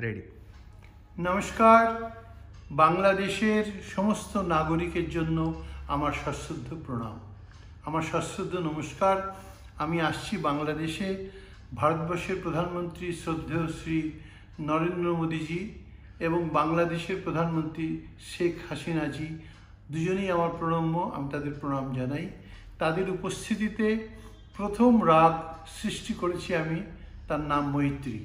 Ready নমস্কার। বাংলাদেশের সমস্ত নাগরিকের জন্য আমার সশ্রদ্ধ প্রণাম। আমার সশ্রদ্ধ নমস্কার। আমি আসছি বাংলাদেশে। ভারতবর্ষের প্রধানমন্ত্রী শ্রদ্ধেয় শ্রী নরেন্দ্র মোদীজি এবং বাংলাদেশের প্রধানমন্ত্রী শেখ হাসিনাজি দুজনেই আমার প্রণম্য। আমি তাদের প্রণাম জানাই। তাদের উপস্থিতিতে প্রথম রাগ সৃষ্টি করেছি আমি। তার নাম মৈত্রী।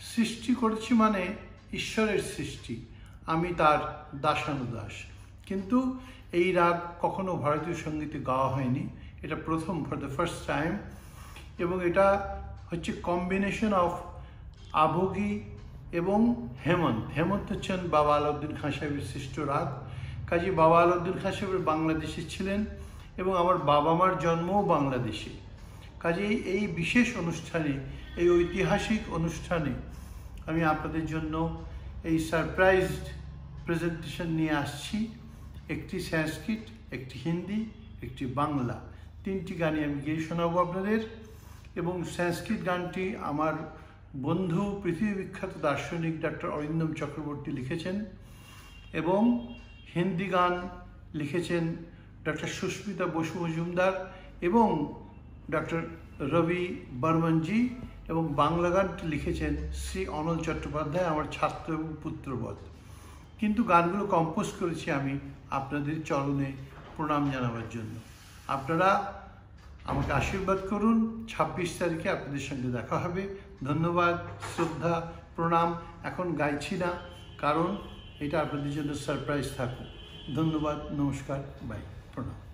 সৃষ্টি করেছি মানে ঈশ্বরের সৃষ্টি, আমি তার দাসানুদাস। কিন্তু এই রাগ কখনো ভারতীয় সঙ্গীতে গাওয়া হয়নি। এটা প্রথম ফর দ্য ফার্স্ট টাইম এবং এটা হচ্ছে কম্বিনেশন অফ আভোগী এবং হেমন্ত। হেমন্ত হচ্ছেন বাবা আলাউদ্দিন খান সাহেবের সৃষ্ট রাগ। কাজী বাবা আলাউদ্দিন খান সাহেবের বাংলাদেশে ছিলেন এবং আমার বাবা মার জন্মও বাংলাদেশে। কাজেই এই বিশেষ অনুষ্ঠানে, এই ঐতিহাসিক অনুষ্ঠানে আমি আপনাদের জন্য এই সারপ্রাইজড প্রেজেন্টেশন নিয়ে আসছি। একটি সংস্কৃত, একটি হিন্দি, একটি বাংলা। তিনটি গানই আমি গিয়ে শোনাবো আপনাদের। এবং সংস্কৃত গানটি আমার বন্ধু, পৃথিবী বিখ্যাত দার্শনিক ডক্টর অরিন্দম চক্রবর্তী লিখেছেন এবং হিন্দি গান লিখেছেন ডক্টর সুস্মিতা বসু মজুমদার এবং ডক্টর রবি বর্মনজি এবং বাংলা গানটি লিখেছেন শ্রী অনল চট্টোপাধ্যায়, আমার ছাত্র এবং পুত্রবধ। কিন্তু গানগুলো কম্পোজ করেছি আমি আপনাদের চরণে প্রণাম জানাবার জন্য। আপনারা আমাকে আশীর্বাদ করুন, ছাব্বিশ তারিখে আপনাদের সঙ্গে দেখা হবে। ধন্যবাদ, শ্রদ্ধা, প্রণাম। এখন গাইছি না, কারণ এটা আপনাদের জন্য সারপ্রাইজ থাকুক। ধন্যবাদ, নমস্কার বাই প্রণাম।